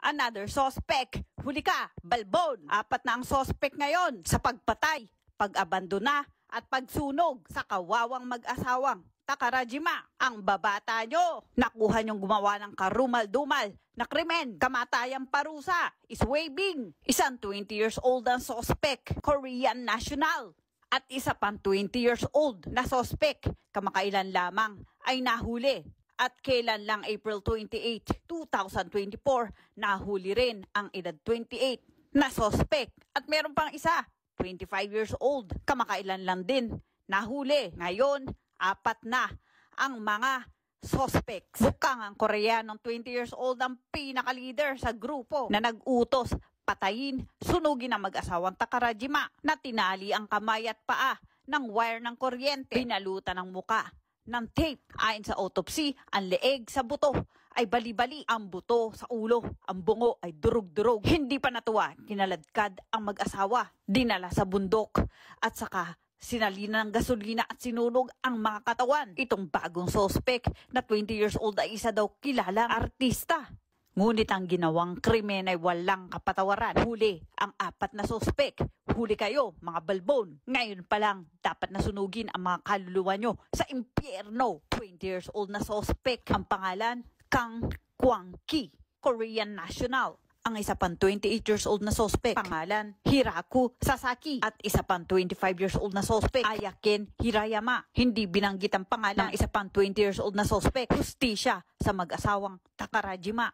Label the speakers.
Speaker 1: Another suspect. Huli ka, Balbon. Apat na ang suspect ngayon sa pagpatay, pag-abandona at pagsunog sa kawawang mag-asawang Takarajima. Ang babata nyo, nakuha nyong gumawa ng karumal-dumal na krimen, kamatayang parusa, is waving. Isang 20 years old ang suspect, Korean national. At isa pang 20 years old na suspect, kamakailan lamang, ay nahuli at kailan lang April 28, 2024, nahuli rin ang edad 28 na suspect. At meron pang isa, 25 years old, kamakailan lang din, nahuli. Ngayon, apat na ang mga suspects. Bukang ang Koreanong 20 years old ang pinaka-leader sa grupo na nag-utos patayin, sunugin ang mag-asawang Takarajima na tinali ang kamay at paa ng wire ng kuryente, binalutan ng muka ng tape. Ayon sa autopsy, ang leeg sa buto ay bali-bali. Ang buto sa ulo, ang bungo ay durug-durug. Hindi pa natuwa, kinaladkad ang mag-asawa. Dinala sa bundok at saka sinalina ng gasolina at sinunog ang mga katawan. Itong bagong sospek na 20 years old ay isa daw kilalang artista. Ngunit ang ginawang krimen ay walang kapatawaran. Huli ang apat na sospek. Huli kayo, mga balbon. Ngayon pa lang, dapat nasunugin ang mga kaluluwa nyo sa impyerno. 20 years old na sospek. Ang pangalan, Kang Kwang Ki, Korean national. Ang isa pang 28 years old na sospek, pangalan, Hiraku Sasaki. At isa pang 25 years old na sospek, Ayaken Hirayama. Hindi binanggit ang pangalan ng isa pang 20 years old na sospek, Justisya sa mag-asawang Takarajima.